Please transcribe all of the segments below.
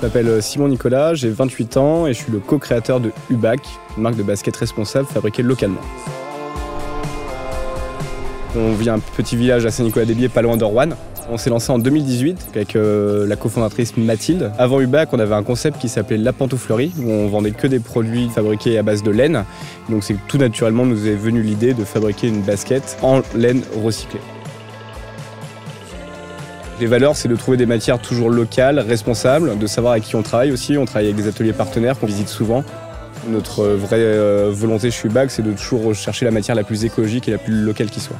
Je m'appelle Simon Nicolas, j'ai 28 ans et je suis le co-créateur de UBAC, une marque de basket responsable fabriquée localement. On vit un petit village à Saint-Nicolas-des-Biais, pas loin de Rouen. On s'est lancé en 2018 avec euh, la cofondatrice Mathilde. Avant UBAC, on avait un concept qui s'appelait La Pantouflerie, où on vendait que des produits fabriqués à base de laine. Donc c'est tout naturellement nous est venu l'idée de fabriquer une basket en laine recyclée. Les valeurs, c'est de trouver des matières toujours locales, responsables, de savoir avec qui on travaille aussi. On travaille avec des ateliers partenaires qu'on visite souvent. Notre vraie euh, volonté chez UBAC, c'est de toujours rechercher la matière la plus écologique et la plus locale qui soit.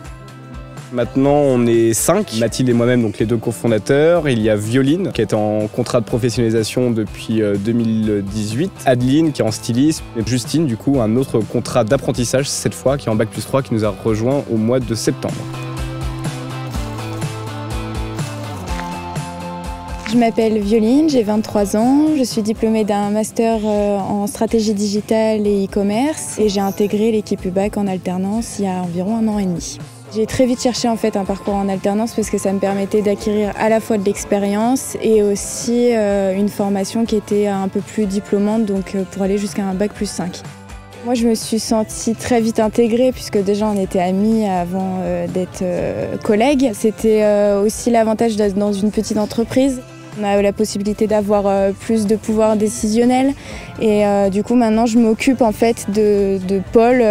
Maintenant, on est cinq, Mathilde et moi-même, donc les deux cofondateurs. Il y a Violine, qui est en contrat de professionnalisation depuis 2018. Euh, Adeline, qui est en stylisme. Et Justine, du coup, un autre contrat d'apprentissage, cette fois, qui est en Bac plus 3, qui nous a rejoint au mois de septembre. Je m'appelle Violine, j'ai 23 ans, je suis diplômée d'un master euh, en stratégie digitale et e-commerce et j'ai intégré l'équipe UBAC en alternance il y a environ un an et demi. J'ai très vite cherché en fait un parcours en alternance parce que ça me permettait d'acquérir à la fois de l'expérience et aussi euh, une formation qui était un peu plus diplômante, donc euh, pour aller jusqu'à un bac plus 5. Moi, je me suis sentie très vite intégrée puisque déjà on était amis avant d'être collègues. C'était aussi l'avantage d'être dans une petite entreprise. On a la possibilité d'avoir plus de pouvoir décisionnel et du coup maintenant je m'occupe en fait de, de Paul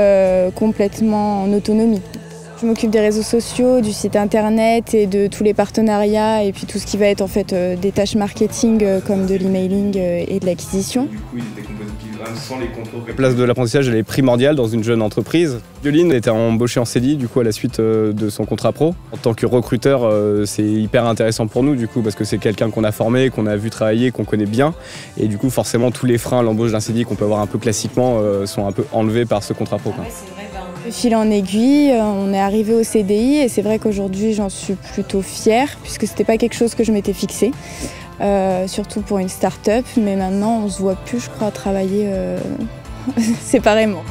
complètement en autonomie. Je m'occupe des réseaux sociaux, du site internet et de tous les partenariats et puis tout ce qui va être en fait euh, des tâches marketing euh, comme de l'emailing euh, et de l'acquisition. La place de l'apprentissage elle est primordiale dans une jeune entreprise. Violine était embauchée en CDI du coup à la suite de son contrat pro. En tant que recruteur, c'est hyper intéressant pour nous du coup parce que c'est quelqu'un qu'on a formé, qu'on a vu travailler, qu'on connaît bien et du coup forcément tous les freins à l'embauche d'un CDI qu'on peut avoir un peu classiquement sont un peu enlevés par ce contrat pro. De fil en aiguille, euh, on est arrivé au CDI et c'est vrai qu'aujourd'hui j'en suis plutôt fière puisque c'était pas quelque chose que je m'étais fixé, euh, surtout pour une start-up. Mais maintenant on se voit plus, je crois, travailler euh, séparément.